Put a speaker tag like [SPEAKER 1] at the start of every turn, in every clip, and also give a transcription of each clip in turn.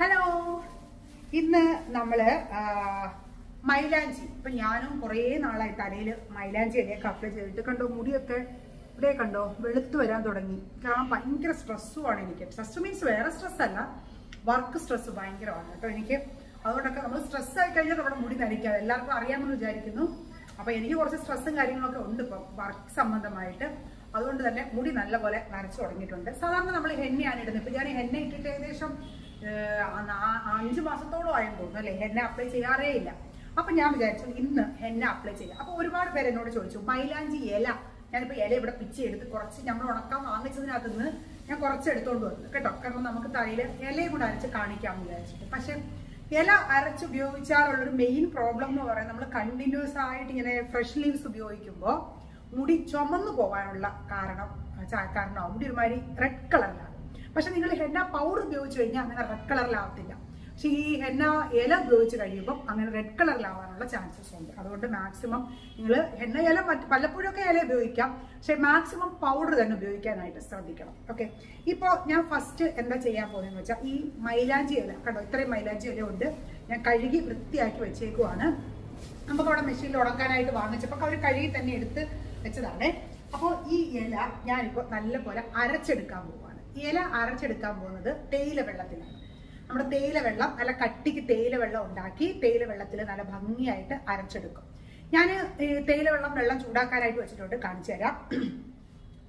[SPEAKER 1] Hello ഇന്ന് നമ്മൾ മൈലാഞ്ചി. ഇപ്പൊ ഞാനും കുറേ നാളായി തലയിൽ മൈലാഞ്ചി ഇലയൊക്കെ അപ്ലൈ ചെയ്തിട്ട് കണ്ടോ മുടിയൊക്കെ ഇവിടെ കണ്ടോ വെളുത്തു വരാൻ തുടങ്ങി. കാരണം ഭയങ്കര സ്ട്രെസ്സുമാണ് എനിക്ക്. സ്ട്രെസ് മീൻസ് വേറെ സ്ട്രെസ് അല്ല വർക്ക് സ്ട്രെസ് ഭയങ്കരമാണ്. കേട്ടോ എനിക്ക് അതുകൊണ്ടൊക്കെ നമ്മൾ സ്ട്രെസ് ആയി കഴിഞ്ഞാൽ നമ്മുടെ മുടി നരിക്കാതെ എല്ലാവർക്കും അറിയാമെന്ന് വിചാരിക്കുന്നു. അപ്പൊ എനിക്ക് കുറച്ച് സ്ട്രെസ്സും കാര്യങ്ങളൊക്കെ ഉണ്ട് ഇപ്പം വർക്ക് സംബന്ധമായിട്ട്. അതുകൊണ്ട് തന്നെ മുടി നല്ലപോലെ നരച്ചു തുടങ്ങിയിട്ടുണ്ട്. സാധാരണ നമ്മൾ ഹെന്നയാണ് ഇടുന്നത്. ഇപ്പൊ ഞാൻ ഹെന്ന ഇട്ടിട്ട് ഏകദേശം അഞ്ച് മാസത്തോളം ആയെന്ന് തോന്നുന്നു അല്ലേ? എന്നെ അപ്ലൈ ചെയ്യാറേ ഇല്ല. അപ്പൊ ഞാൻ വിചാരിച്ചു ഇന്ന് എന്നെ അപ്ലൈ ചെയ്യാം. അപ്പൊ ഒരുപാട് പേര് എന്നോട് ചോദിച്ചു മൈലാഞ്ചി ഇല. ഞാനിപ്പോ ഇല ഇവിടെ പിച്ച് എടുത്ത് കുറച്ച് നമ്മൾ ഉണക്കാൻ വാങ്ങിച്ചതിനകത്ത് നിന്ന് ഞാൻ കുറച്ച് എടുത്തോണ്ട് വന്നു. കേട്ടോ? കാരണം നമുക്ക് തലയിൽ ഇലയും കൂടെ അരച്ച് കാണിക്കാമെന്ന് വിചാരിച്ചിട്ട്. പക്ഷെ ഇല അരച്ച് ഉപയോഗിച്ചാലുള്ളൊരു മെയിൻ പ്രോബ്ലം എന്ന് പറയുന്നത് നമ്മൾ കണ്ടിന്യൂസ് ആയിട്ട് ഇങ്ങനെ ഫ്രഷ് ലീവ്സ് ഉപയോഗിക്കുമ്പോൾ മുടി ചുമന്നു പോകാനുള്ള കാരണം കാരണം മുടി ഒരുമാതിരി റെഡ് കളറിലാണ് പക്ഷെ നിങ്ങൾ ഹെന്ന പൗഡർ ഉപയോഗിച്ച് കഴിഞ്ഞാൽ അങ്ങനെ റെഡ് കളറിലാവത്തില്ല പക്ഷേ ഈ ഹെന്ന ഇല ഉപയോഗിച്ച് കഴിയുമ്പം അങ്ങനെ റെഡ് കളറിലാവാനുള്ള ചാൻസസ് ഉണ്ട്. അതുകൊണ്ട് മാക്സിമം നിങ്ങൾ ഹെന്ന ഇല മറ്റ് പലപ്പോഴൊക്കെ ഇല ഉപയോഗിക്കാം. പക്ഷെ മാക്സിമം പൗഡർ തന്നെ ഉപയോഗിക്കാനായിട്ട് ശ്രദ്ധിക്കണം. ഓക്കെ ഇപ്പോൾ ഞാൻ ഫസ്റ്റ് എന്താ ചെയ്യാൻ പോകുന്നതെന്ന് വെച്ചാൽ ഈ മൈലാഞ്ചി ഇല കണ്ടോ? ഇത്രയും മൈലാഞ്ചി ഇല ഉണ്ട് ഞാൻ കഴുകി വൃത്തിയാക്കി വെച്ചേക്കുവാണ്. നമുക്ക് അവിടെ മെഷീനിൽ ഉണക്കാനായിട്ട് വാങ്ങിച്ചപ്പോൾ അവർ കഴുകി തന്നെ എടുത്ത് വെച്ചതാണ്. അപ്പോൾ ഈ ഇല ഞാനിപ്പോൾ നല്ലപോലെ അരച്ചെടുക്കാൻ പോവാണ് ഇല അരച്ചെടുക്കാൻ പോകുന്നത് തേയില വെള്ളത്തിലാണ്. നമ്മുടെ തേയില വെള്ളം നല്ല കട്ടിക്ക് തേയില വെള്ളം ഉണ്ടാക്കി തേയില വെള്ളത്തിൽ നല്ല ഭംഗിയായിട്ട് അരച്ചെടുക്കും. ഞാൻ തേയില വെള്ളം വെള്ളം ചൂടാക്കാനായിട്ട് വെച്ചിട്ടുണ്ട് കാണിച്ചു തരാം.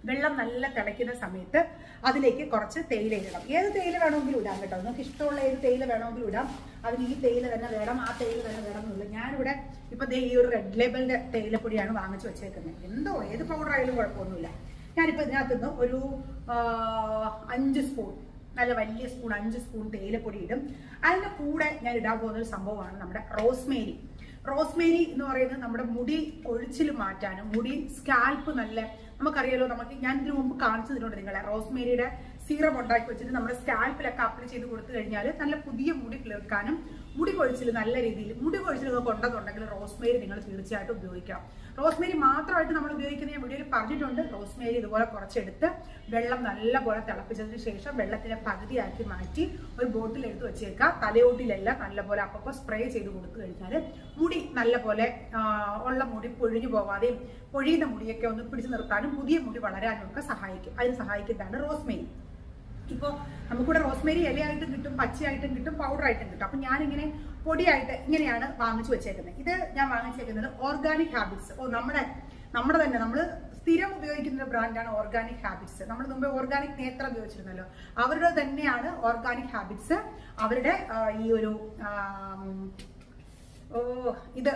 [SPEAKER 1] വെള്ളം നല്ല തിളയ്ക്കുന്ന സമയത്ത് അതിലേക്ക് കുറച്ച് തേയില ഇടണം. ഏത് തേയില വേണമെങ്കിലും ഇടാം കേട്ടോ. നിങ്ങൾക്ക് ഇഷ്ടമുള്ള ഏത് തേയില വേണമെങ്കിലും ഇടാം. അതിന് ഈ തേയില തന്നെ വേണം ആ തേയില തന്നെ വേണം എന്നില്ല ഞാനിവിടെ ഇപ്പൊ ഈ ഒരു റെഡ് ലേബിളിന്റെ തേയിലപ്പൊടിയാണ് വാങ്ങിച്ചു വെച്ചേക്കുന്നത്. എന്തോ ഏത് പൗഡർ ആയാലും കുഴപ്പമൊന്നുമില്ല. ഞാനിപ്പോ ഇതിനകത്തുനിന്ന് ഒരു അഞ്ച് സ്പൂൺ. നല്ല വലിയ സ്പൂൺ അഞ്ച് സ്പൂൺ തേയിലപ്പൊടി ഇടും. അതിന്റെ കൂടെ ഞാൻ ഇടാൻ പോകുന്ന ഒരു സംഭവമാണ് നമ്മുടെ റോസ്മേരി. റോസ്മേരി എന്ന് പറയുന്നത് നമ്മുടെ മുടി കൊഴിച്ചിൽ മാറ്റാനും മുടി സ്കാൽപ്പ് നല്ല നമുക്കറിയാലോ നമുക്ക് ഞാൻ ഇതിനു മുമ്പ് കാണിച്ചു തരുന്നുണ്ട് നിങ്ങളെ. റോസ്മേരിയുടെ സീറം ഉണ്ടാക്കി വെച്ചിട്ട് നമ്മുടെ സ്കാൽപ്പിലൊക്കെ അപ്ലൈ ചെയ്ത് കൊടുത്തു കഴിഞ്ഞാൽ നല്ല പുതിയ മുടി കിളിർക്കാനും മുടി കൊഴിച്ചിൽ നല്ല രീതിയിൽ മുടി കൊഴിച്ചിൽ നിങ്ങൾക്ക് ഉണ്ടെന്നുണ്ടെങ്കിൽ റോസ്മേരി നിങ്ങൾ തീർച്ചയായിട്ടും ഉപയോഗിക്കാം. റോസ്മേരി മാത്രമായിട്ട് നമ്മൾ ഉപയോഗിക്കുന്ന ഞാൻ വീഡിയോയിൽ പറഞ്ഞിട്ടുണ്ട്. റോസ്മേരി ഇതുപോലെ കുറച്ചെടുത്ത് വെള്ളം നല്ലപോലെ തിളപ്പിച്ചതിന് ശേഷം വെള്ളത്തിനെ പകുതിയാക്കി മാറ്റി ഒരു ബോട്ടിൽ എടുത്ത് വെച്ചേക്കാം തലയോട്ടിലെല്ലാം നല്ലപോലെ അപ്പോൾ സ്പ്രേ ചെയ്ത് കൊടുത്തു കഴിഞ്ഞാൽ മുടി നല്ലപോലെ പോലെ ഉള്ള മുടി പൊഴിഞ്ഞു പോവാതെയും പൊഴിയുന്ന മുടിയൊക്കെ ഒന്ന് പിടിച്ചു നിർത്താനും പുതിയ മുടി വളരാനും ഒക്കെ സഹായിക്കും. അതിന് സഹായിക്കുന്നതാണ് റോസ്മേരി. ഇപ്പോൾ നമുക്കിവിടെ റോസ്മേരി ഇലയായിട്ടും കിട്ടും പച്ചയായിട്ടും കിട്ടും പൗഡറായിട്ടും കിട്ടും. അപ്പം ഞാനിങ്ങനെ പൊടിയായിട്ട് ഇങ്ങനെയാണ് വാങ്ങിച്ചു വെച്ചേക്കുന്നത്. ഇത് ഞാൻ വാങ്ങിച്ചേക്കുന്നത് ഓർഗാനിക് ഹാബിറ്റ്സ് ഓ നമ്മുടെ നമ്മുടെ തന്നെ നമ്മൾ സ്ഥിരം ഉപയോഗിക്കുന്ന ബ്രാൻഡാണ് ഓർഗാനിക് ഹാബിറ്റ്സ് നമ്മൾ മുമ്പ് ഓർഗാനിക് നേത്ര ഉപയോഗിച്ചിരുന്നല്ലോ. അവരുടെ തന്നെയാണ് ഓർഗാനിക് ഹാബിറ്റ്സ് അവരുടെ ഈ ഒരു ഓ ഇത്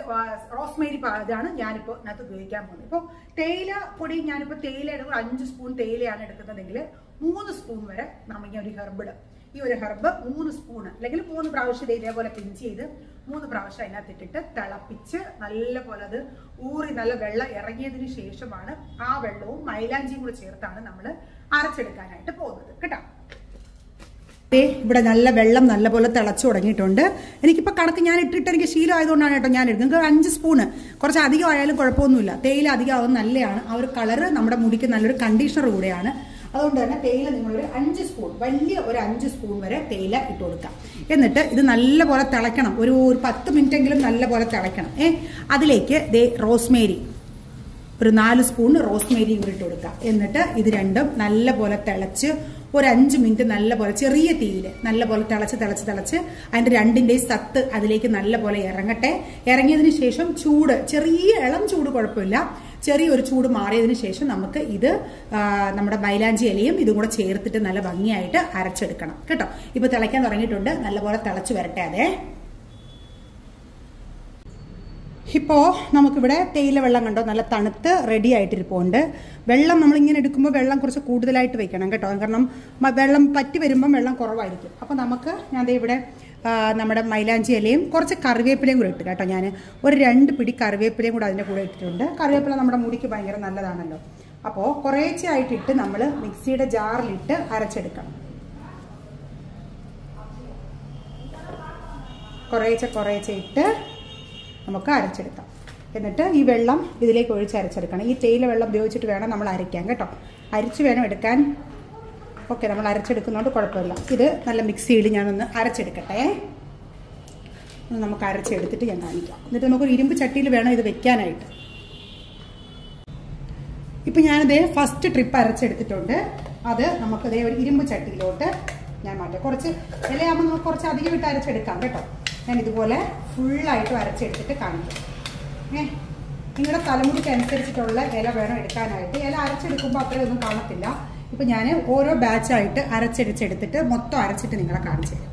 [SPEAKER 1] റോസ്മേരി ഇതാണ് ഞാനിപ്പോൾ ഇതിനകത്ത് ഉപയോഗിക്കാൻ പോകുന്നത്. ഇപ്പോൾ തേയില പൊടി ഞാനിപ്പോൾ തേയില എടുക്കുമ്പോൾ അഞ്ച് സ്പൂൺ തേയിലയാണ് എടുക്കുന്നതെങ്കിൽ മൂന്ന് സ്പൂൺ വരെ നമുക്ക് ഒരു ഹെർബ് ഇടും. ഈ ഒരു ഹെർബ് മൂന്ന് സ്പൂൺ അല്ലെങ്കിൽ മൂന്ന് പ്രാവശ്യം ഇത് ഇതേപോലെ പിഞ്ച് ചെയ്ത് മൂന്ന് പ്രാവശ്യം അതിനകത്ത് ഇട്ടിട്ട് തിളപ്പിച്ച് നല്ലപോലെ അത് ഊറി നല്ല വെള്ളം ഇറങ്ങിയതിന് ശേഷമാണ് ആ വെള്ളവും മൈലാഞ്ചിയും കൂടെ ചേർത്താണ് നമ്മൾ അരച്ചെടുക്കാനായിട്ട് പോകുന്നത്. കേട്ടോ? ഇവിടെ നല്ല വെള്ളം നല്ലപോലെ തിളച്ചു തുടങ്ങിയിട്ടുണ്ട്. എനിക്കിപ്പോൾ കണക്ക് ഞാൻ ഇട്ടിട്ട് എനിക്ക് ശീലം ആയതുകൊണ്ടാണ് കേട്ടോ ഞാൻ എടുക്കുന്നത്. നിങ്ങൾക്ക് അഞ്ച് സ്പൂണ് കുറച്ച് അധികം ആയാലും കുഴപ്പമൊന്നുമില്ല. തേയില അധികം ആവുന്നത് നല്ലതാണ് ആ ഒരു കളറ് നമ്മുടെ മുടിക്ക് നല്ലൊരു കണ്ടീഷണർ കൂടെയാണ്. അതുകൊണ്ട് തന്നെ തേയില നിങ്ങളൊരു അഞ്ച് സ്പൂൺ വലിയ ഒരു അഞ്ച് സ്പൂൺ വരെ തേയില ഇട്ട് കൊടുക്കാം എന്നിട്ട് ഇത് നല്ലപോലെ തിളയ്ക്കണം. ഒരു ഒരു പത്ത് മിനിറ്റെങ്കിലും നല്ലപോലെ തിളയ്ക്കണം. ഏ അതിലേക്ക് ദേ റോസ്മേരി ഒരു നാല് സ്പൂൺ റോസ്മേരിയും കൂടി ഇട്ട് കൊടുക്കാം എന്നിട്ട് ഇത് രണ്ടും നല്ലപോലെ തിളച്ച് ഒരു അഞ്ച് മിനിറ്റ് നല്ലപോലെ ചെറിയ തീയിൽ നല്ലപോലെ തിളച്ച് തിളച്ച് തിളച്ച് അതിന്റെ രണ്ടിന്റെയും സത്ത് അതിലേക്ക് നല്ലപോലെ ഇറങ്ങട്ടെ. ഇറങ്ങിയതിന് ശേഷം ചൂട് ചെറിയ ഇളം ചൂട് കുഴപ്പമില്ല. ചെറിയൊരു ചൂട് മാറിയതിന് ശേഷം നമുക്ക് ഇത് നമ്മുടെ മൈലാഞ്ചി ഇലയും ഇതും കൂടെ ചേർത്തിട്ട് നല്ല ഭംഗിയായിട്ട് അരച്ചെടുക്കണം. കേട്ടോ? ഇപ്പൊ തിളയ്ക്കാൻ തുടങ്ങിയിട്ടുണ്ട്. നല്ലപോലെ തിളച്ച് വരട്ടെ അതെ. ഇപ്പോൾ നമുക്കിവിടെ തേയില വെള്ളം കണ്ടോ? നല്ല തണുത്ത് റെഡി ആയിട്ടിരിപ്പുണ്ട്. വെള്ളം നമ്മളിങ്ങനെ എടുക്കുമ്പോൾ വെള്ളം കുറച്ച് കൂടുതലായിട്ട് വെക്കണം കേട്ടോ. കാരണം വെള്ളം പറ്റി വരുമ്പം വെള്ളം കുറവായിരിക്കും. അപ്പോൾ നമുക്ക് ഞാൻ ഇവിടെ നമ്മുടെ മൈലാഞ്ചി ഇലയും കുറച്ച് കറിവേപ്പിലയും കൂടെ ഇട്ട് കേട്ടോ ഞാൻ ഒരു രണ്ട് പിടി കറിവേപ്പിലയും കൂടെ അതിന്റെ കൂടെ ഇട്ടിട്ടുണ്ട്. കറിവേപ്പില നമ്മുടെ മുടിക്ക് ഭയങ്കര നല്ലതാണല്ലോ. അപ്പോൾ കുറേച്ചയായിട്ടിട്ട് നമ്മൾ മിക്സിയുടെ ജാറിലിട്ട് അരച്ചെടുക്കണം. കുറേച്ചെ കുറേച്ചെ ഇട്ട് നമുക്ക് അരച്ചെടുക്കാം. എന്നിട്ട് ഈ വെള്ളം ഇതിലേക്ക് ഒഴിച്ച് അരച്ചെടുക്കണം. ഈ തേയില വെള്ളം ഉപയോഗിച്ചിട്ട് വേണം നമ്മൾ അരയ്ക്കാൻ കേട്ടോ. അരിച്ച് വേണം എടുക്കാൻ. ഓക്കെ നമ്മൾ അരച്ചെടുക്കുന്നതുകൊണ്ട് കുഴപ്പമില്ല. ഇത് നല്ല മിക്സിയിൽ ഞാനൊന്ന് അരച്ചെടുക്കട്ടെ. നമുക്ക് അരച്ചെടുത്തിട്ട് ഞാൻ കാണിക്കാം. എന്നിട്ട് നമുക്കൊരു ഇരുമ്പ് ചട്ടിയിൽ വേണം ഇത് വെക്കാനായിട്ട്. ഇപ്പം ഞാനിത് ഫസ്റ്റ് ട്രിപ്പ് അരച്ചെടുത്തിട്ടുണ്ട്. അത് നമുക്കതേ ഒരു ഇരുമ്പ് ചട്ടിയിലോട്ട് ഞാൻ മാറ്റാം. കുറച്ച് ഇലയാകുമ്പോൾ നമുക്ക് കുറച്ച് അധികം ഇട്ട് അരച്ചെടുക്കാം കേട്ടോ. ഞാൻ ഇതുപോലെ ഫുള്ളായിട്ട് അരച്ചെടുത്തിട്ട് കാണിക്കാം. ഏ നിങ്ങളുടെ തലമുടിക്ക് അനുസരിച്ചിട്ടുള്ള ഇല വേണം എടുക്കാനായിട്ട്. ഇല അരച്ചെടുക്കുമ്പോൾ അത്രയൊന്നും കാണത്തില്ല. ഇപ്പം ഞാൻ ഓരോ ബാച്ചായിട്ട് അരച്ചടിച്ചെടുത്തിട്ട് മൊത്തം അരച്ചിട്ട് നിങ്ങളെ കാണിച്ചു തരാം.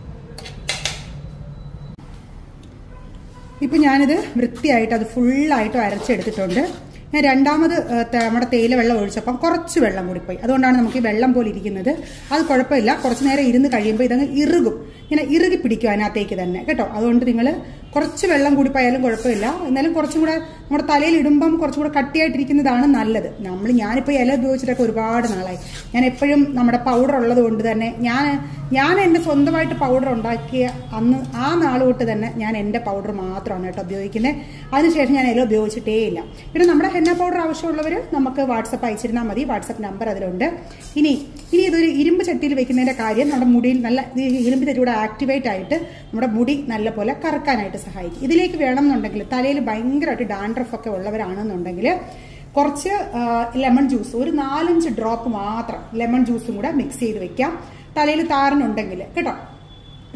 [SPEAKER 1] ഇപ്പം ഞാനിത് വൃത്തിയായിട്ട് അത് ഫുള്ളായിട്ട് അരച്ചെടുത്തിട്ടുണ്ട് ഞാൻ രണ്ടാമത് നമ്മുടെ തേയില വെള്ളം ഒഴിച്ചപ്പം കുറച്ച് വെള്ളം കൂടിപ്പോയി അതുകൊണ്ടാണ് നമുക്ക് ഈ വെള്ളം പോലെ ഇരിക്കുന്നത്. അത് കുഴപ്പമില്ല. കുറച്ച് നേരം ഇരുന്ന് കഴിയുമ്പോൾ ഇതങ്ങ് ഇറുകും. ഇങ്ങനെ ഇറുകി പിടിക്കും അതിനകത്തേക്ക് തന്നെ. കേട്ടോ? അതുകൊണ്ട് നിങ്ങൾ കുറച്ച് വെള്ളം കൂടിപ്പോയാലും കുഴപ്പമില്ല. എന്നാലും കുറച്ചും കൂടെ നമ്മുടെ തലയിൽ ഇടുമ്പം കുറച്ചുകൂടെ കട്ടിയായിട്ടിരിക്കുന്നതാണ് നല്ലത്. നമ്മൾ ഞാനിപ്പോൾ ഇല ഉപയോഗിച്ചിട്ടൊക്കെ ഒരുപാട് നാളായി. ഞാൻ എപ്പോഴും നമ്മുടെ പൗഡർ ഉള്ളത് കൊണ്ട് തന്നെ ഞാൻ ഞാൻ എന്റെ സ്വന്തമായിട്ട് പൗഡർ ഉണ്ടാക്കിയ അന്ന് ആ നാൾ തൊട്ട് തന്നെ ഞാൻ എന്റെ പൗഡർ മാത്രമാണ് കേട്ടോ ഉപയോഗിക്കുന്നത് അതിനുശേഷം ഞാൻ ഇല ഉപയോഗിച്ചിട്ടേ ഇല്ല. പിന്നെ നമ്മുടെ ഹെന്ന പൗഡർ ആവശ്യമുള്ളവർ നമുക്ക് വാട്സപ്പ് അയച്ചിരുന്നാൽ മതി. വാട്സപ്പ് നമ്പർ അതിലുണ്ട്. ഇനി ഇനി ഇതൊരു ഇരുമ്പ് ചട്ടിയിൽ വെക്കുന്നതിന്റെ കാര്യം നമ്മുടെ മുടിയിൽ നല്ല ഇരുമ്പ് ചട്ടിയുടെ ആക്ടിവേറ്റ് ആയിട്ട് നമ്മുടെ മുടി നല്ല പോലെ കറക്കാനായിട്ട് സഹായിക്കും. ഇതിലേക്ക് വേണമെന്നുണ്ടെങ്കിൽ തലയിൽ ഭയങ്കരമായിട്ട് ഡാൻഡ്രഫ് ഒക്കെ ഉള്ളവരാണെന്നുണ്ടെങ്കിൽ കുറച്ച് ലെമൺ ജ്യൂസ് ഒരു നാലഞ്ച് ഡ്രോപ്പ് മാത്രം ലെമൺ ജ്യൂസും കൂടെ മിക്സ് ചെയ്ത് വെക്കാം. തലയിൽ താരനുണ്ടെങ്കിൽ കേട്ടോ?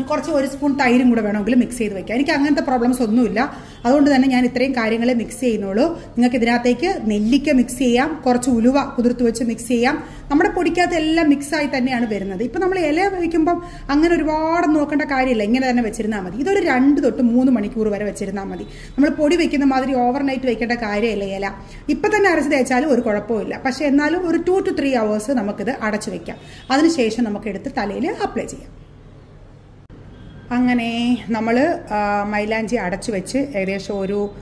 [SPEAKER 1] കുറച്ച് ഒരു സ്പൂൺ തൈരും കൂടെ വേണമെങ്കിൽ മിക്സ് ചെയ്ത് വെക്കാം. എനിക്ക് അങ്ങനത്തെ പ്രോബ്ലംസ് ഒന്നുമില്ല. അതുകൊണ്ട് തന്നെ ഞാൻ ഇത്രയും കാര്യങ്ങൾ മിക്സ് ചെയ്യുന്നുള്ളൂ. നിങ്ങൾക്ക് ഇതിനകത്തേക്ക് നെല്ലിക്ക മിക്സ് ചെയ്യാം. കുറച്ച് ഉലുവ കുതിർത്ത് വെച്ച് മിക്സ് ചെയ്യാം. നമ്മുടെ പൊടിക്കകത്ത് എല്ലാം മിക്സ് ആയി തന്നെയാണ് വരുന്നത്. ഇപ്പം നമ്മൾ ഇല വയ്ക്കുമ്പം അങ്ങനെ ഒരുപാട് നോക്കേണ്ട കാര്യമില്ല. ഇങ്ങനെ തന്നെ വെച്ചിരുന്നാൽ മതി. ഇതൊരു രണ്ട് തൊട്ട് മൂന്ന് മണിക്കൂർ വരെ വെച്ചിരുന്നാൽ മതി. നമ്മൾ പൊടി വെക്കുന്ന മാതിരി ഓവർനൈറ്റ് വെക്കേണ്ട കാര്യമില്ല ഇല. ഇപ്പം തന്നെ അരച്ച് തേച്ചാലും ഒരു കുഴപ്പമില്ല പക്ഷേ എന്നാലും ഒരു ടു ടു ത്രീ അവേഴ്സ് നമുക്കിത് അടച്ചു വെക്കാം. അതിനുശേഷം നമുക്ക് എടുത്ത് തലയിൽ അപ്ലൈ ചെയ്യാം. അങ്ങനെ നമ്മൾ മൈലാഞ്ചി അടച്ചു വെച്ച് ഏകദേശം ഒരു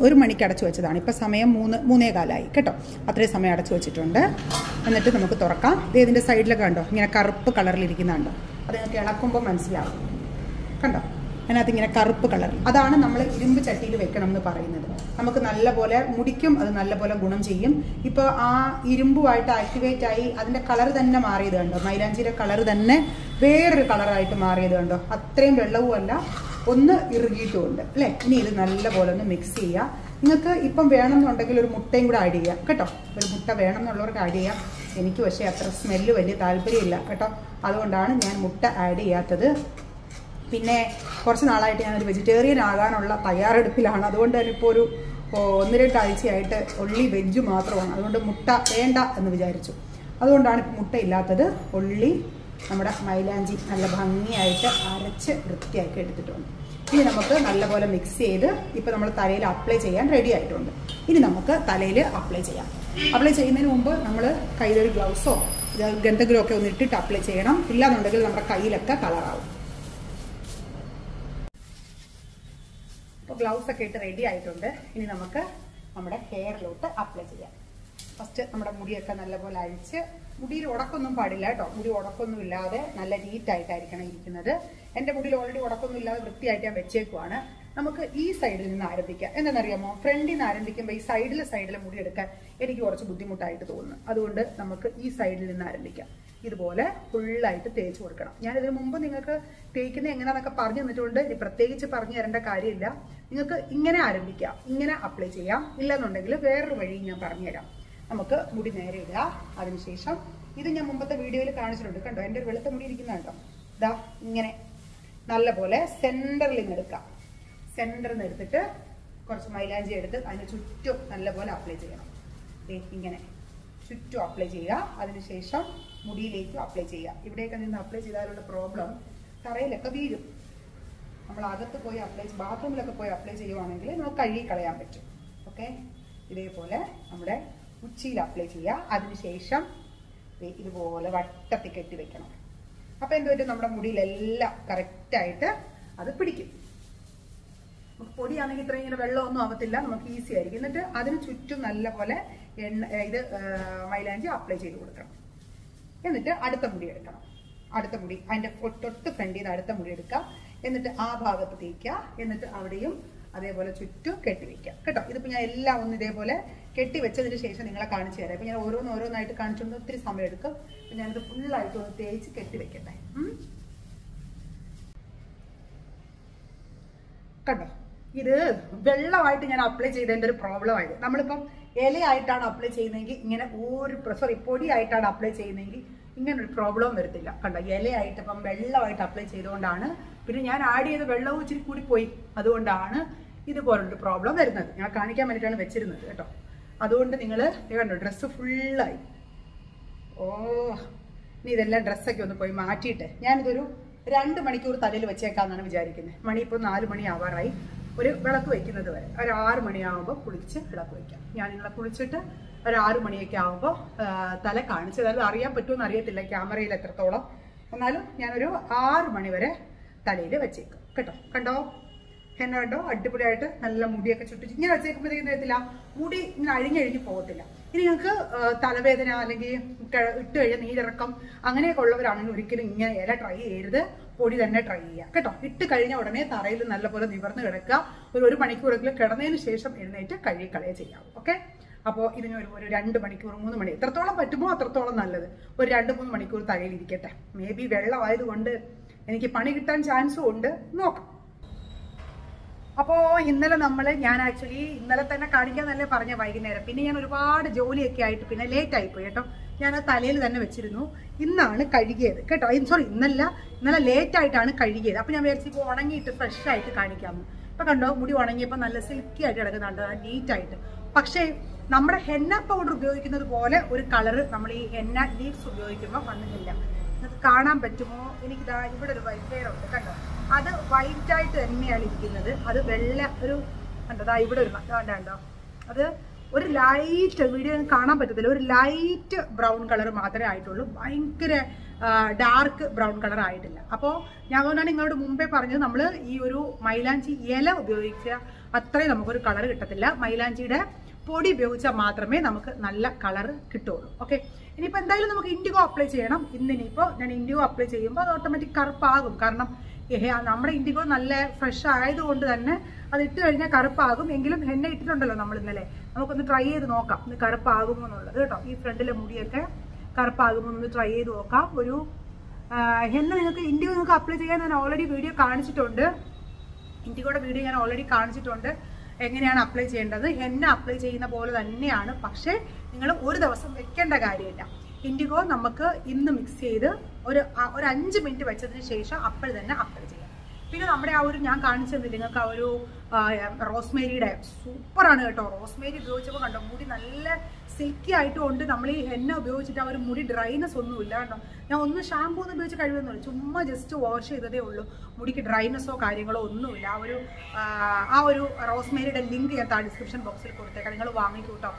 [SPEAKER 1] ഒരു മണിക്ക് അടച്ചു വെച്ചതാണ്. ഇപ്പോൾ സമയം മൂന്ന് മൂന്നേ കാലമായി കേട്ടോ? അത്രയും സമയം അടച്ചു വെച്ചിട്ടുണ്ട്. എന്നിട്ട് നമുക്ക് തുറക്കാം. ദേ ഇതിന്റെ സൈഡിലൊക്കെ കണ്ടോ? ഇങ്ങനെ കറുപ്പ് കളറിലിരിക്കുന്നുണ്ടോ അത് നിങ്ങൾക്ക് ഇളക്കുമ്പോൾ മനസ്സിലാവും. കണ്ടോ? അതിനകത്ത് ഇങ്ങനെ കറുപ്പ് കളർ. അതാണ് നമ്മൾ ഇരുമ്പ് ചട്ടിയിൽ വെക്കണം എന്ന് പറയുന്നത്. നമുക്ക് നല്ലപോലെ മുടിക്കും അത് നല്ലപോലെ ഗുണം ചെയ്യും. ഇപ്പോൾ ആ ഇരുമ്പുമായിട്ട് ആക്ടിവേറ്റ് ആയി അതിന്റെ കളർ തന്നെ മാറിയത് കണ്ടോ? മൈലാഞ്ചിയുടെ കളർ തന്നെ വേറൊരു കളറായിട്ട് മാറിയത് കണ്ടോ? അത്രയും വെള്ളവും അല്ല ഒന്ന് ഇറുകിയിട്ടുമുണ്ട്. അല്ലേ? ഇനി ഇത് നല്ലപോലെ ഒന്ന് മിക്സ് ചെയ്യുക നിങ്ങൾക്ക് ഇപ്പം വേണമെന്നുണ്ടെങ്കിൽ ഒരു മുട്ടയും കൂടെ ആഡ് ചെയ്യാം. കേട്ടോ? ഒരു മുട്ട വേണം എന്നുള്ളവർക്ക് ആഡ് ചെയ്യാം. എനിക്ക് പക്ഷേ അത്ര സ്മെല്ല് വലിയ താല്പര്യമില്ല. കേട്ടോ? അതുകൊണ്ടാണ് ഞാൻ മുട്ട ആഡ് ചെയ്യാത്തത്. പിന്നെ കുറച്ച് നാളായിട്ട് ഞാനൊരു വെജിറ്റേറിയൻ ആകാനുള്ള തയ്യാറെടുപ്പിലാണ്. അതുകൊണ്ട് തന്നെ ഇപ്പോൾ ഒരു ഒന്ന് ഒന്ന് രണ്ടാഴ്ചയായിട്ട് ഉള്ളി വെജ് മാത്രമാണ്. അതുകൊണ്ട് മുട്ട വേണ്ട എന്ന് വിചാരിച്ചു. അതുകൊണ്ടാണ് മുട്ട ഇല്ലാത്തത്. ഉള്ളി നമ്മുടെ മൈലാഞ്ചി നല്ല ഭംഗിയായിട്ട് അരച്ച് വൃത്തിയാക്കി എടുത്തിട്ടുണ്ട്. ഇനി നമുക്ക് നല്ലപോലെ മിക്സ് ചെയ്ത് ഇപ്പോൾ നമ്മൾ തലയിൽ അപ്ലൈ ചെയ്യാൻ റെഡി ആയിട്ടുണ്ട്. ഇനി നമുക്ക് തലയിൽ അപ്ലൈ ചെയ്യാം. അപ്ലൈ ചെയ്യുന്നതിന് മുമ്പ് നമ്മൾ കയ്യിലൊരു ഗ്ലൗസോ ഗന്ധഗ്രോ ഒക്കെ ഒന്ന് ഇട്ടിട്ട് അപ്ലൈ ചെയ്യണം. ഇല്ലാന്നുണ്ടെങ്കിൽ നമ്മുടെ കയ്യിലൊക്കെ കളറാവും അപ്പോൾ ഗ്ലൗസ് ഒക്കെ ഇട്ട് റെഡി ആയിട്ടുണ്ട്. ഇനി നമുക്ക് നമ്മുടെ ഹെയറിലോട്ട് അപ്ലൈ ചെയ്യാം. ഫസ്റ്റ് നമ്മുടെ മുടിയൊക്കെ നല്ലപോലെ അഴിച്ച് മുടിയിൽ ഉടക്കൊന്നും പാടില്ല കേട്ടോ. മുടി ഉടക്കൊന്നും ഇല്ലാതെ നല്ല നീറ്റായിട്ടായിരിക്കണം ഇരിക്കുന്നത്. എന്റെ മുടിയിൽ ഓൾറെഡി ഉടക്കൊന്നും ഇല്ലാതെ വൃത്തിയായിട്ട് ഞാൻ വെച്ചേക്കുവാണ്. നമുക്ക് ഈ സൈഡിൽ നിന്ന് ആരംഭിക്കാം. എന്താണെന്നറിയാമോ? ഫ്രണ്ടിൽ നിന്ന് ആരംഭിക്കുമ്പോൾ ഈ സൈഡിലെ സൈഡിലെ മുടി എടുക്കാൻ എനിക്ക് കുറച്ച് ബുദ്ധിമുട്ടായിട്ട് തോന്നുന്നു. അതുകൊണ്ട് നമുക്ക് ഈ സൈഡിൽ നിന്ന് ആരംഭിക്കാം. ഇതുപോലെ ഫുള്ളായിട്ട് തേച്ച് കൊടുക്കണം. ഞാൻ ഇതിനു മുമ്പ് നിങ്ങൾക്ക് തേക്കുന്നത് എങ്ങനെയാണെന്നൊക്കെ പറഞ്ഞു തന്നിട്ടുണ്ട്. ഇനി പ്രത്യേകിച്ച് പറഞ്ഞു തരേണ്ട കാര്യമില്ല. നിങ്ങൾക്ക് ഇങ്ങനെ ആരംഭിക്കാം. ഇങ്ങനെ അപ്ലൈ ചെയ്യാം. ഇല്ലെന്നുണ്ടെങ്കിൽ വേറൊരു വഴി ഞാൻ പറഞ്ഞുതരാം. നമുക്ക് മുടി നേരെ ഇടുക. അതിനുശേഷം ഇത് ഞാൻ മുമ്പത്തെ വീഡിയോയിൽ കാണിച്ചിട്ടുണ്ട്. കണ്ടോ? എന്റെ ഒരു വെളുത്ത മുടി ഇരിക്കുന്ന കേട്ടോ ഇതാ ഇങ്ങനെ നല്ലപോലെ സെന്ററിൽ നിന്ന് എടുക്കാം. സെന്ററിൽ നിന്ന് എടുത്തിട്ട് കുറച്ച് മൈലാഞ്ചി എടുത്ത് അതിന് ചുറ്റും നല്ലപോലെ അപ്ലൈ ചെയ്യണം. ഇങ്ങനെ. ചുറ്റും അപ്ലൈ ചെയ്യുക. അതിനുശേഷം മുടിയിലേക്ക് അപ്ലൈ ചെയ്യുക. ഇവിടെയൊക്കെ നിന്ന് അപ്ലൈ ചെയ്താലുള്ള പ്രോബ്ലം തറയിലൊക്കെ വീഴും. നമ്മൾ അകത്ത് പോയി അപ്ലൈ ബാത്റൂമിലൊക്കെ പോയി അപ്ലൈ ചെയ്യുവാണെങ്കിൽ നമുക്ക് കഴുകി കളയാൻ പറ്റും. ഓക്കെ ഇതേപോലെ നമ്മുടെ ഉച്ചിയിൽ അപ്ലൈ ചെയ്യുക. അതിനുശേഷം ഇതുപോലെ വട്ടത്തിൽ കെട്ടി വെക്കണം. അപ്പോൾ എന്ത് പറ്റും? നമ്മുടെ മുടിയിലെല്ലാം കറക്റ്റായിട്ട് അത് പിടിക്കും. പൊടിയാണെങ്കിൽ ഇത്രയും ഇങ്ങനെ വെള്ളമൊന്നും ആവത്തില്ല. നമുക്ക് ഈസി ആയിരിക്കും. എന്നിട്ട് അതിന് ചുറ്റും നല്ലപോലെ എണ്ണ ഇത് മൈലാഞ്ചി അപ്ലൈ ചെയ്ത് കൊടുക്കണം. എന്നിട്ട് അടുത്ത മുടി എടുക്കണം. അടുത്ത മുടി അതിന്റെ ഒ- തൊട്ട് ഫ്രണ്ടിൽ നിന്ന് അടുത്ത മുടി എടുക്കുക. എന്നിട്ട് ആ ഭാഗത്ത് തേക്കുക. എന്നിട്ട് അവിടെയും അതേപോലെ ചുറ്റും കെട്ടിവെക്കുക കേട്ടോ? ഇതിപ്പോൾ ഞാൻ എല്ലാം ഒന്ന് ഇതേപോലെ കെട്ടിവെച്ചതിന് ശേഷം നിങ്ങളെ കാണിച്ചു തരാം. ഇപ്പം ഞാൻ ഓരോന്ന് ഓരോന്നായിട്ട് കാണിച്ചുകൊണ്ട് ഒത്തിരി സമയം എടുക്കും. അപ്പം ഞാനിത് ഫുള്ളായിട്ട് ഒന്ന് തേച്ച് കെട്ടിവെക്കട്ടെ. കണ്ടോ? ഇത് വെള്ളമായിട്ട് ഞാൻ അപ്ലൈ ചെയ്തതിന്റെ ഒരു പ്രോബ്ലം ആയത്. നമ്മളിപ്പം ഇലയായിട്ടാണ് അപ്ലൈ ചെയ്യുന്നതെങ്കിൽ ഇങ്ങനെ ഒരു സോറി പൊടിയായിട്ടാണ് അപ്ലൈ ചെയ്യുന്നതെങ്കിൽ ഇങ്ങനെ ഒരു പ്രോബ്ലം വരത്തില്ല. കണ്ടോ? ഇലയായിട്ട് ഇപ്പം വെള്ളമായിട്ട് അപ്ലൈ ചെയ്തുകൊണ്ടാണ്. പിന്നെ ഞാൻ ആഡ് ചെയ്ത വെള്ളവും ഇച്ചിരി കൂടി പോയി. അതുകൊണ്ടാണ് ഇതുപോലൊരു പ്രോബ്ലം വരുന്നത്. ഞാൻ കാണിക്കാൻ വേണ്ടിയിട്ടാണ് വെച്ചിരുന്നത് കേട്ടോ. അതുകൊണ്ട് നിങ്ങൾ കണ്ടോ ഡ്രസ്സ് ഫുള്ളായി ഓ ഇനി ഇതെല്ലാം ഡ്രസ്സൊക്കെ ഒന്ന് പോയി മാറ്റിയിട്ട് ഞാനിതൊരു രണ്ട് മണിക്കൂർ തലയിൽ വെച്ചേക്കാന്നാണ് വിചാരിക്കുന്നത് മണി ഇപ്പോൾ നാല് മണി ആവാറായി. ഒരു വിളക്ക് വെക്കുന്നത് വരെ. ഒരു ആറ് മണിയാകുമ്പോൾ കുളിച്ച് വിളക്ക് വയ്ക്കാം ഞാൻ നിങ്ങളെ കുളിച്ചിട്ട് ഒരു മണിയൊക്കെ ആകുമ്പോൾ തല കാണിച്ച് അതായത് അറിയാൻ പറ്റുമെന്ന് അറിയത്തില്ല ക്യാമറയിൽ എത്രത്തോളം. എന്നാലും ഞാനൊരു ആറ് മണി വരെ തലയിൽ വെച്ചേക്കും. കേട്ടോ? കണ്ടോ? എന്നെ കണ്ടോ? അടിപൊളിയായിട്ട് നല്ല മുടിയൊക്കെ ചുട്ടിച്ച് ഇങ്ങനെ വെച്ചേക്കുമ്പോഴത്തേക്കും തരത്തില്ല മുടി ഇങ്ങനെ അഴിഞ്ഞഴിഞ്ഞ് പോകത്തില്ല. ഇനി നിങ്ങൾക്ക് തലവേദന അല്ലെങ്കിൽ ഇട്ട് കഴിഞ്ഞാൽ നീരിറക്കം അങ്ങനെയൊക്കെ ഉള്ളവരാണെങ്കിൽ ഒരിക്കലും ഇങ്ങനെ ഇല ട്രൈ ചെയ്യരുത്. പൊടി തന്നെ ട്രൈ ചെയ്യുക. കേട്ടോ? ഇട്ട് കഴിഞ്ഞ ഉടനെ തറയിൽ നല്ലപോലെ നിവർന്ന് കിടക്കുക. ഒരു ഒരു മണിക്കൂറെങ്കിലും കിടന്നതിന് ശേഷം എഴുന്നേറ്റ് കഴുകി കളയുക ചെയ്യാവും ഓക്കെ അപ്പോൾ ഇതിന് ഒരു ഒരു രണ്ട് മണിക്കൂർ മൂന്ന് മണി എത്രത്തോളം പറ്റുമോ അത്രത്തോളം നല്ലത്. ഒരു രണ്ട് മൂന്ന് മണിക്കൂർ തറയിൽ ഇരിക്കട്ടെ. മേ ബി വെള്ളമായതുകൊണ്ട് എനിക്ക് പണി കിട്ടാൻ ചാൻസും ഉണ്ട്. നോക്കാം. അപ്പോൾ ഇന്നലെ നമ്മൾ ഞാൻ ആക്ച്വലി ഇന്നലെ തന്നെ കാണിക്കാന്നല്ലേ പറഞ്ഞ വൈകുന്നേരം. പിന്നെ ഞാൻ ഒരുപാട് ജോലിയൊക്കെ ആയിട്ട് പിന്നെ ലേറ്റ് ആയിപ്പോയി കേട്ടോ. ഞാൻ ആ തലയിൽ തന്നെ വെച്ചിരുന്നു. ഇന്നാണ് കഴുകിയത്. കേട്ടോ സോറി ഇന്നല്ല. ഇന്നലെ ലേറ്റ് ആയിട്ടാണ് കഴുകിയത്. അപ്പോൾ ഞാൻ വിചാരിച്ചു ഇപ്പോൾ ഉണങ്ങിയിട്ട് ഫ്രഷ് ആയിട്ട് കാണിക്കാമെന്ന് ഇപ്പം കണ്ടോ മുടി ഉണങ്ങിയപ്പോൾ നല്ല സിൽക്കി ആയിട്ട് കിടക്കുന്നുണ്ട്. നീറ്റ് ആയിട്ട്. പക്ഷേ നമ്മുടെ ഹെന്ന പൗഡർ ഉപയോഗിക്കുന്നത് പോലെ ഒരു കളറ് നമ്മൾ ഈ ഹെന്ന ലീവ്സ് ഉപയോഗിക്കുമ്പോൾ വന്നിട്ടില്ല. കാണാൻ പറ്റുമോ? എനിക്ക് ദാ ഇവിടെ ഒരു വൈറ്റ് ഉണ്ട് കണ്ടോ? അത് വൈറ്റ് ആയിട്ട് തന്നെയാണ് ഇരിക്കുന്നത്. അത് വെള്ള ഒരു കണ്ടോ? ദാ ഇവിടെ ഒരു കണ്ടോ? അത് ഒരു ലൈറ്റ് വീഡിയോ കാണാൻ പറ്റത്തില്ല. ഒരു ലൈറ്റ് ബ്രൗൺ കളർ മാത്രമേ ആയിട്ടുള്ളൂ. ഭയങ്കര ഡാർക്ക് ബ്രൗൺ കളർ ആയിട്ടില്ല. അപ്പോൾ ഞാൻ അതുകൊണ്ടാണ് നിങ്ങളോട് മുമ്പേ പറഞ്ഞത് നമ്മൾ ഈ ഒരു മൈലാഞ്ചി ഇല ഉപയോഗിച്ച അത്രയും നമുക്കൊരു കളർ കിട്ടത്തില്ല. മൈലാഞ്ചിയുടെ പൊടി ഉപയോഗിച്ചാൽ മാത്രമേ നമുക്ക് നല്ല കളർ കിട്ടുള്ളൂ. ഓക്കെ ഇനിയിപ്പോൾ എന്തായാലും നമുക്ക് ഇൻഡിഗോ അപ്ലൈ ചെയ്യണം. ഇന്നിനിപ്പോൾ ഞാൻ ഇൻഡിഗോ അപ്ലൈ ചെയ്യുമ്പോൾ അത് ഓട്ടോമാറ്റിക് കറുപ്പാകും. കാരണം നമ്മുടെ ഇൻഡിഗോ നല്ല ഫ്രഷ് ആയതുകൊണ്ട് തന്നെ അത് ഇട്ട് കഴിഞ്ഞാൽ കറുപ്പാകും. എങ്കിലും എന്നെ ഇട്ടിട്ടുണ്ടല്ലോ നമ്മൾ ഇന്നലെ. നമുക്കൊന്ന് ട്രൈ ചെയ്ത് നോക്കാം. ഇത് കറുപ്പാകുമോ എന്നുള്ളത് കേട്ടോ. ഈ ഫ്രണ്ടിലെ മുടിയൊക്കെ കറുപ്പാകുമോ എന്ന് ട്രൈ ചെയ്ത് നോക്കാം. ഒരു ഹെന്ന നിങ്ങൾക്ക് ഇൻഡിഗോ നിങ്ങൾക്ക് അപ്ലൈ ചെയ്യാൻ ഞാൻ ഓൾറെഡി വീഡിയോ കാണിച്ചിട്ടുണ്ട്. ഇൻഡിഗോയുടെ വീഡിയോ ഞാൻ ഓൾറെഡി കാണിച്ചിട്ടുണ്ട്. എങ്ങനെയാണ് അപ്ലൈ ചെയ്യേണ്ടത്? എന്നെ അപ്ലൈ ചെയ്യുന്ന പോലെ തന്നെയാണ്. പക്ഷേ നിങ്ങൾ ഒരു ദിവസം വെക്കേണ്ട കാര്യമില്ല. ഇൻഡിഗോ നമുക്ക് ഇന്ന് മിക്സ് ചെയ്ത് ഒരു ഒരു അഞ്ച് മിനിറ്റ് വെച്ചതിന് ശേഷം അപ്പോൾ തന്നെ അപ്ലൈ ചെയ്യാം. പിന്നെ നമ്മുടെ ആ ഒരു ഞാൻ കാണിച്ചു തന്നില്ല നിങ്ങൾക്ക് ആ ഒരു റോസ്മേരിയുടെ സൂപ്പറാണ് കേട്ടോ. റോസ്മേരി ഉപയോഗിച്ചപ്പോൾ കണ്ടോ മുടി നല്ല സിൽക്കി ആയിട്ടും ഉണ്ട്. നമ്മൾ ഈ എണ്ണ ഉപയോഗിച്ചിട്ട് ആ ഒരു മുടി ഡ്രൈനെസ് ഒന്നുമില്ല കേട്ടോ. ഞാൻ ഒന്ന് ഷാമ്പൂ ഒന്നും ഉപയോഗിച്ച് കഴിയുന്നില്ല ചുമ്മാ ജസ്റ്റ് വാഷ് ചെയ്തതേ ഉള്ളൂ. മുടിക്ക് ഡ്രൈനെസ്സോ കാര്യങ്ങളോ ഒന്നുമില്ല. ആ ഒരു ആ, ആ ഒരു റോസ്മേരിയുടെ ലിങ്ക് ഞാൻ താഴെ ഡിസ്ക്രിപ്ഷൻ ബോക്സിൽ കൊടുത്തേക്കാം. നിങ്ങൾ വാങ്ങിക്കൂട്ടോ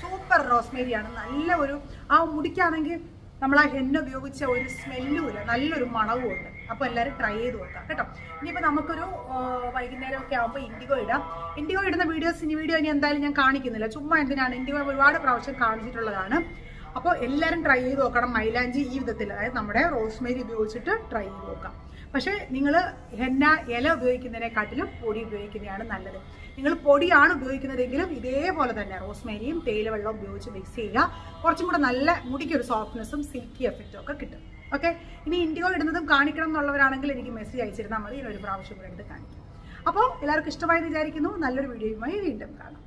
[SPEAKER 1] സൂപ്പർ റോസ്മേരിയാണ്. നല്ല ഒരു ആ മുടിക്കാണെങ്കിൽ നമ്മൾ ആ ഹെന്ന ഉപയോഗിച്ച ഒരു സ്മെല്ലും ഇല്ല നല്ലൊരു മണവും ഉണ്ട്. അപ്പോൾ എല്ലാവരും ട്രൈ ചെയ്ത് നോക്കാം കേട്ടോ. ഇനിയിപ്പോൾ നമുക്കൊരു വൈകുന്നേരം ഒക്കെ ആകുമ്പോൾ ഇൻഡിഗോ ഇടാം. ഇൻഡിഗോ ഇടുന്ന വീഡിയോസ് ഇനി വീഡിയോ ഇനി എന്തായാലും ഞാൻ കാണിക്കുന്നില്ല. ചുമ്മാ എന്തിനാണ്? ഇൻഡിഗോ ഒരുപാട് പ്രാവശ്യം കാണിച്ചിട്ടുള്ളതാണ്. അപ്പോൾ എല്ലാവരും ട്രൈ ചെയ്ത് നോക്കണം. മൈലാഞ്ചി ഈ വിധത്തിൽ. അതായത് നമ്മുടെ റോസ്മേരി ഉപയോഗിച്ചിട്ട് ട്രൈ ചെയ്ത് നോക്കാം. പക്ഷേ നിങ്ങൾ ഹെന്ന ഇല ഉപയോഗിക്കുന്നതിനെക്കാട്ടിലും പൊടി ഉപയോഗിക്കുന്നതാണ് നല്ലത്. നിങ്ങൾ പൊടിയാണ് ഉപയോഗിക്കുന്നതെങ്കിലും ഇതേപോലെ തന്നെ റോസ്മേരിയും തേയിലവെള്ളവും ഉപയോഗിച്ച് മിക്സ് ചെയ്യുക. കുറച്ചും കൂടെ നല്ല മുടിക്കൊരു സോഫ്റ്റ്നെസ്സും സിൽക്കി എഫക്റ്റും ഒക്കെ കിട്ടും. ഓക്കെ ഇനി ഇൻഡിഗോ ഇടുന്നതും കാണിക്കണം എന്നുള്ളവരാണെങ്കിൽ എനിക്ക് മെസ്സേജ് അയച്ചിരുന്നാൽ മതി. ഒരു പ്രാവശ്യം കൂടെ എടുത്ത് കാണിക്കും. അപ്പോൾ എല്ലാവർക്കും ഇഷ്ടമായി വിചാരിക്കുന്നു. നല്ലൊരു വീഡിയോയുമായി വീണ്ടും കാണാം.